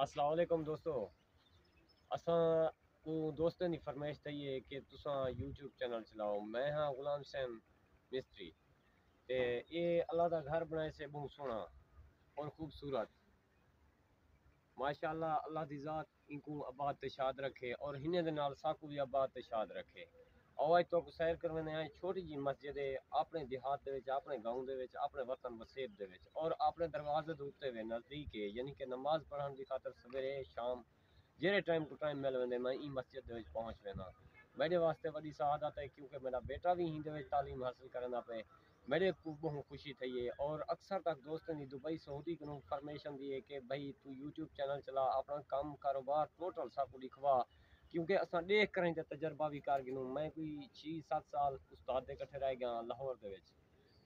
अस्सलाम वालेकुम दोस्तों। असां को दोस्तन की फरमाइश थी है कि तुसा यूट्यूब चैनल चलाओ। मैं हाँ गुलाम सैन मिस्त्री। ते ये अल्लाह का घर बनाए से बहुत सोहना और खूबसूरत। माशाल्लाह अल्लाह दी ज़ात इनको आबाद ते शाद रखे और दे नाल साकू भी आबाद ते शाद रखे। अज तो सैर करवाने आए छोटी जी मस्जिद है, अपने देहात विच, अपने गाँव विच, अपने वतन दे विच, और अपने दरवाजे दे उत्ते वे नज़दीक है, यानी कि नमाज़ पढ़न की खातर सवेरे, शाम जेरे टाइम टू टाइम मिल वेंदे, मैं ई मस्जिद विच पहुँच वेना मेरे वास्ते वॾी शहादत है, क्योंकि मेरा बेटा भी विच तालीम हासिल करना पे मेरे को बहुत खुशी थी है, और अक्सर तक दोस्तों की दुबई, सऊदी को फरमेशन दी है कि भाई तू यूट्यूब चैनल चला, अपना काम कारोबार टोटल सब लिखवा क्योंकि असां देख करें तो तजर्बा भी कर गिनूं मैं कोई छे सत्त साल उस्ताद के कट्ठे रह गया लाहौर दे विच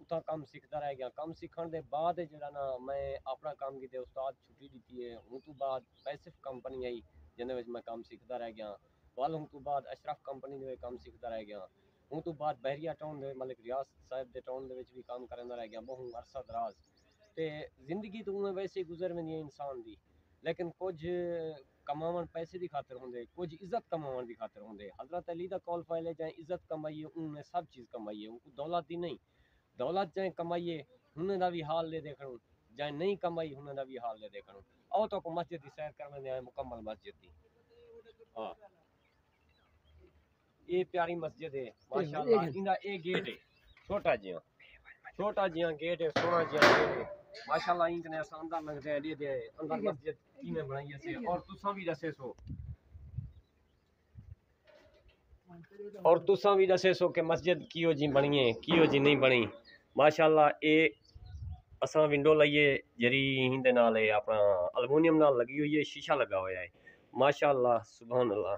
उत्थां कम सीखता रह गया कम सीखण दे बाद जेह्ड़ा ना मैं अपना कम कीते उस्ताद छुट्टी दी है उस तो बाद पैसिफ कंपनी आई जिन्हें मैं कम सीखता रह गया वाल हूँ तो बाद अशरफ कंपनी दे कम सीखता रह गया हूँ तो बाद बहरिया टाउन दे मलिक रियाज साहब दे टाउन दे भी काम करंदा रह गया बहु अरसा दराज ते ज़िंदगी तो उमें वैसे ही गुजर वेंदी लेकिन कुछ कमावन पैसे की खातर होंगे कुछ इज़्ज़त कमावन की खातर होंगे हज़रत अली का कॉल फ़ाइल है चाहे इज़्ज़त कमाइए उन्हें सब चीज़ उनको दौलत ही नहीं। दौलत चाहे कमाइए का भी हाल ले देखणो चाहे नहीं कमाई का भी हाल ले देखणो। आओ तो मस्जिद की सैर आए मुकम्मल मस्जिद की हाँ। ये प्यारी मस्जिद है माशाल्लाह इंदा ए गेट है छोटा जिया छोटा जिया गेट है सोना जिया गेट है माशाल्लाह इनकने शानदार लगदे है दे दे अंदर मस्जिद किने बनाई से और तुसा भी दसे सो और तुसा भी दसे सो कि मस्जिद कियो जी बनी है कियो जी नहीं बनी माशाल्लाह ए असा विंडो लाइए जरी हिंदे नाल है अपना एल्युमिनियम नाल लगी हुई है शीशा लगा हुआ है माशाल्लाह सुभान अल्लाह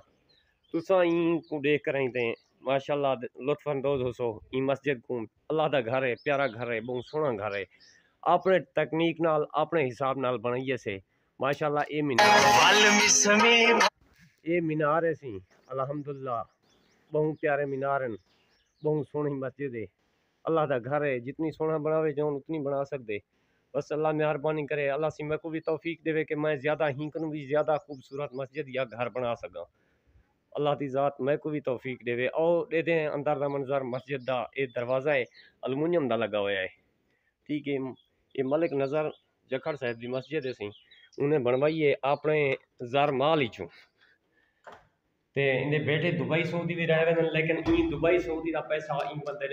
तुसा ई को देख कर ते माशाल्लाह लुत्फ अंदोज हो सो ई मस्जिद को अल्लाह का घर है प्यारा घर है बहुत सोहना घर है। अपने तकनीक नाल अपने हिसाब नाल बनाइए से। माशाल्लाह ए मीनार ये मीनार है सी अल्हम्दुलिल्लाह। बहुत प्यारे मीनार हैं बहुत सोहनी मस्जिद है। अल्लाह का घर है जितनी सोहना बनावे जो उतनी बना सकते बस अल्लाह मेहरबानी करे अल्लाह सी मैं को भी तोफीक देवे कि मैं ज़्यादा ही करूँ भी ज़्यादा खूबसूरत मस्जिद या घर बना सका। अल्लाह की ज़ात मैं को भी तोफीक देवे। और दे दें, अंदर का मंजर, मस्जिद का यह दरवाज़ा है, अलमुनियम का लगा हुआ है। ठीक है ये मलिक नज़र, जखड़ साहब की मस्जिद है उन्हें बनवाई है अपने जर माल ही चूँ। तो बेटे दुबई सऊदी भी रह लेकिन इन दुबई सऊदी का पैसा इन बंदे